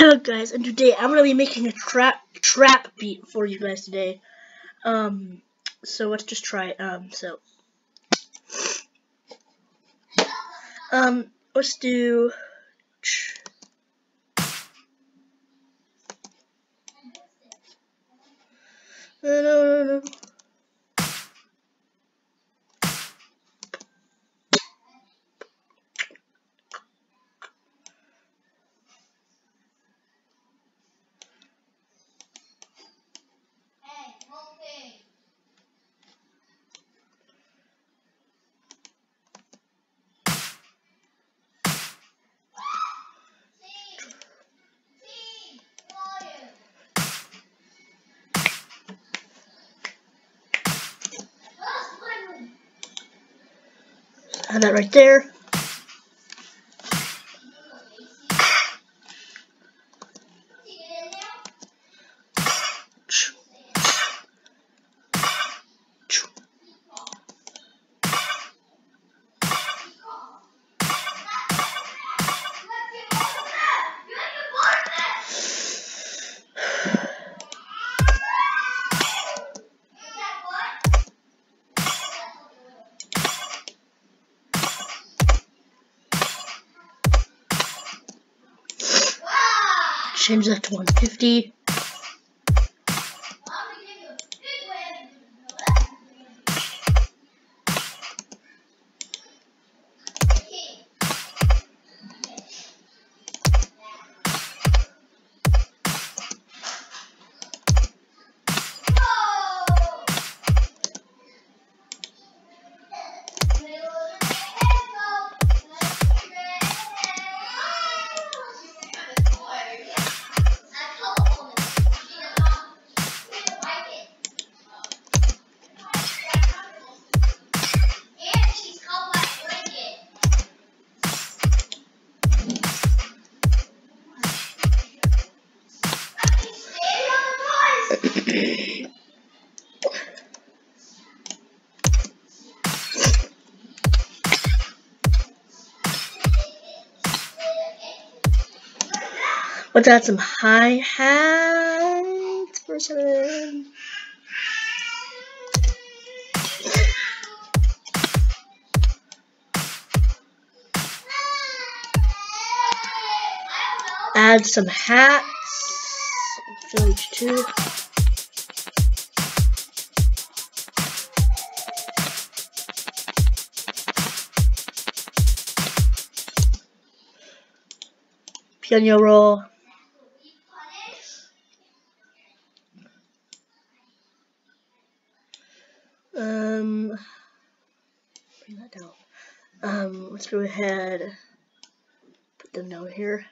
Hello guys, and today I'm gonna be making a trap trap beat for you guys today. Um, so let's just try it. Um, so, um, let's do. No, no, no, Have that right there. Change that to 150. Let's add some hi-hats for a second. Add some hats. Village 2. Piano roll. Um, bring that down. Um, let's go ahead, put them down here.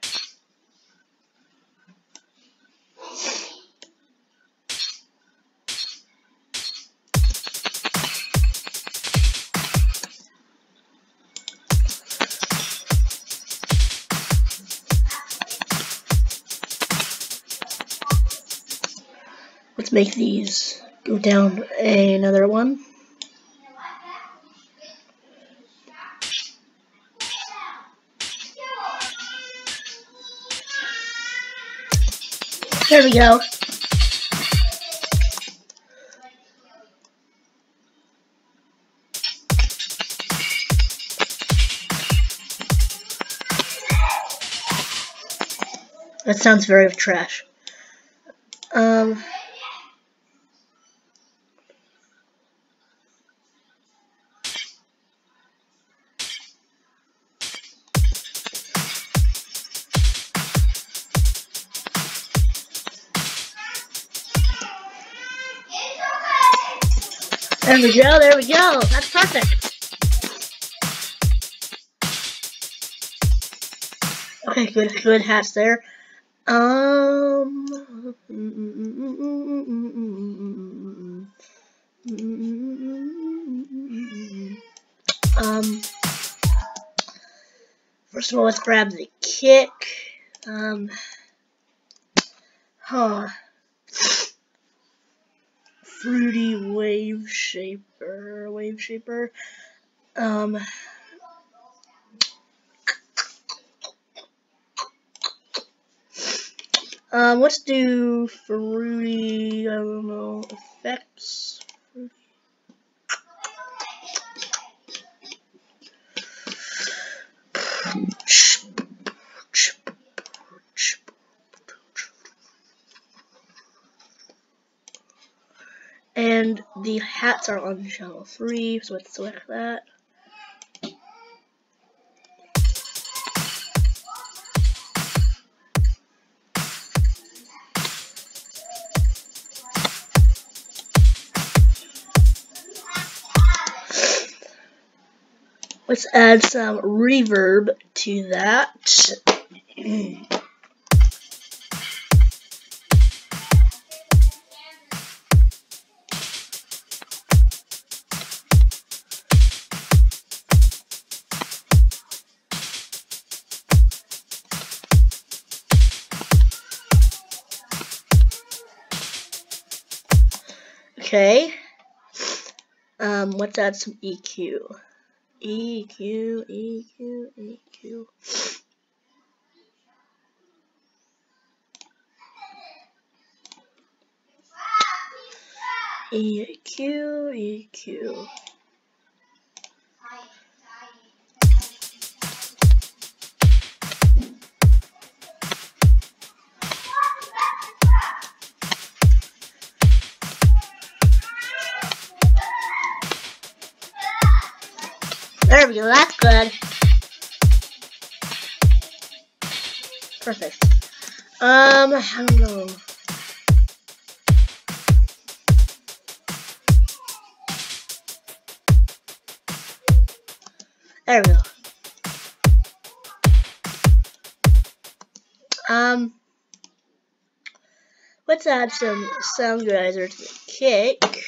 Let's make these down another one. There we go. That sounds very trash. Um... There we go, there we go. That's perfect. Okay, good, good hats there. Um, um, first of all, let's grab the kick. Um, huh fruity wave shaper, wave shaper. Um, Um, let's do fruity, I don't know, effects. And the hats are on channel 3, so let's select that. Let's add some reverb to that. Okay. Um, let's add some EQ. EQ, EQ, EQ. EQ, EQ. We that's good. Perfect. Um, I don't know. There we go. Um, let's add some Soundgoodizer to the kick.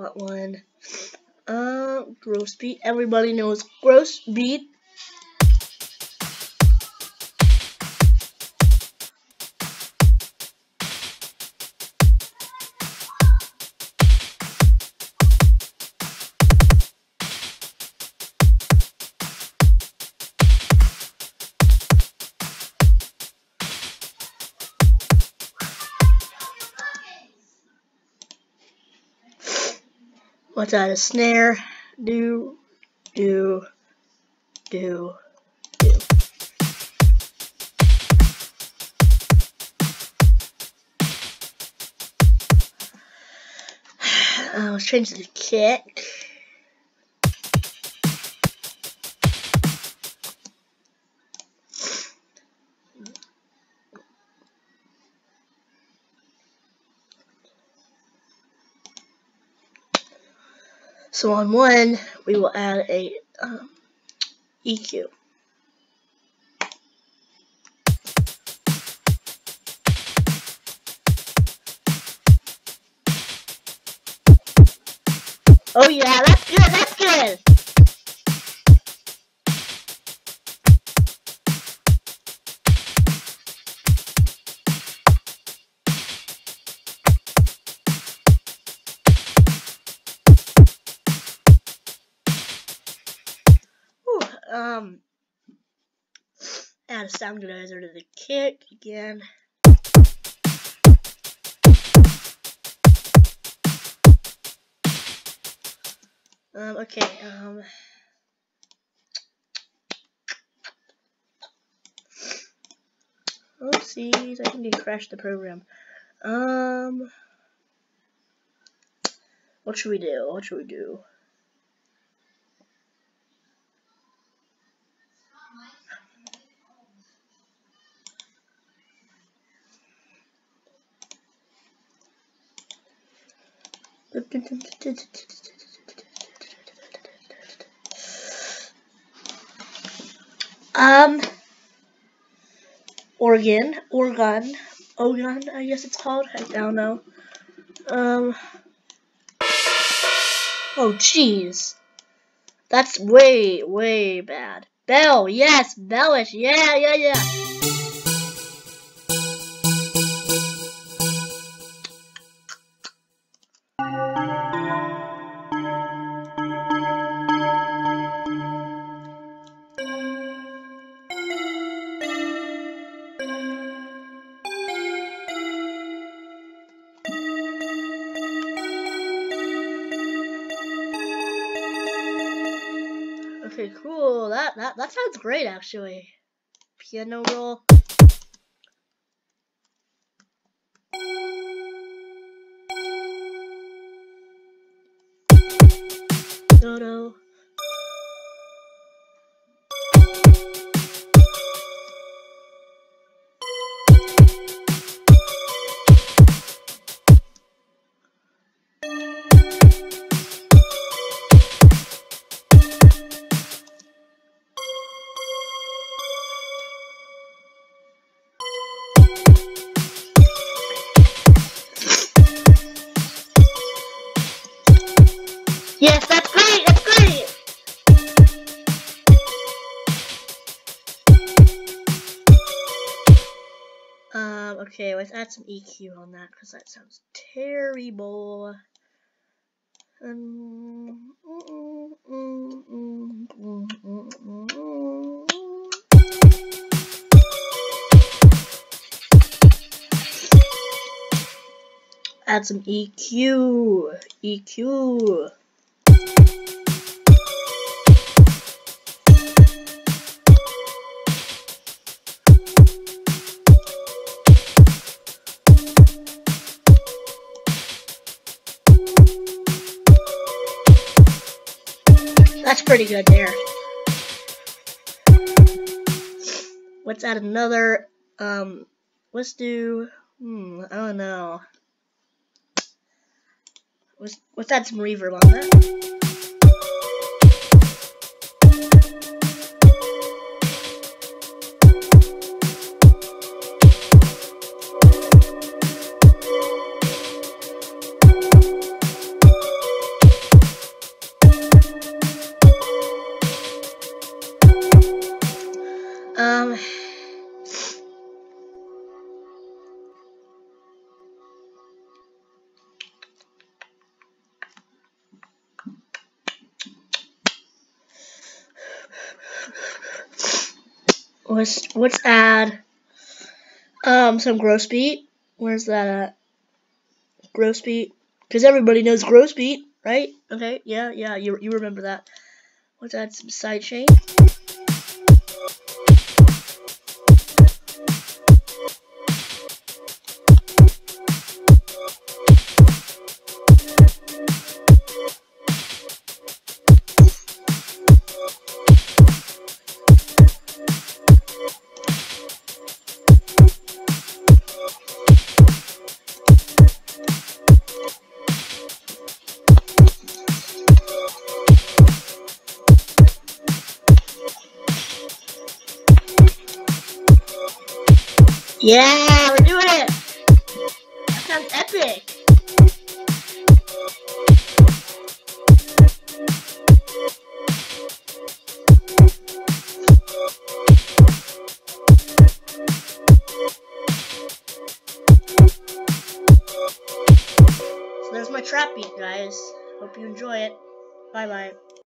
Spot one. Uh, gross beat. Everybody knows gross beat. Let's add a snare. Do, do, do, do. Uh, let's change the kick. So on one, we will add a um, EQ. Oh yeah, that's good, that's good. Geyser to the kick again. Um, okay, um, oopsies, I think I crashed the program. Um, what should we do? What should we do? Um, organ, organ, organ, I guess it's called. I don't know. Um, oh, jeez. That's way, way bad. Bell, yes, bellish, yeah, yeah, yeah. Okay, cool. That that that sounds great actually. Piano roll. Dodo. Yes, Okay, let's add some EQ on that because that sounds terrible. Um. Add some EQ. EQ. That's pretty good there. Let's add another, um, let's do, hmm, I don't know. Let's, let's add some reverb on that. Let's let's add um some gross beat. Where's that at? Gross beat, because everybody knows gross beat, right? Okay, yeah, yeah, you you remember that. Let's add some sidechain. Yeah, we're doing it. That sounds epic. So there's my trap beat, guys. Hope you enjoy it. Bye bye.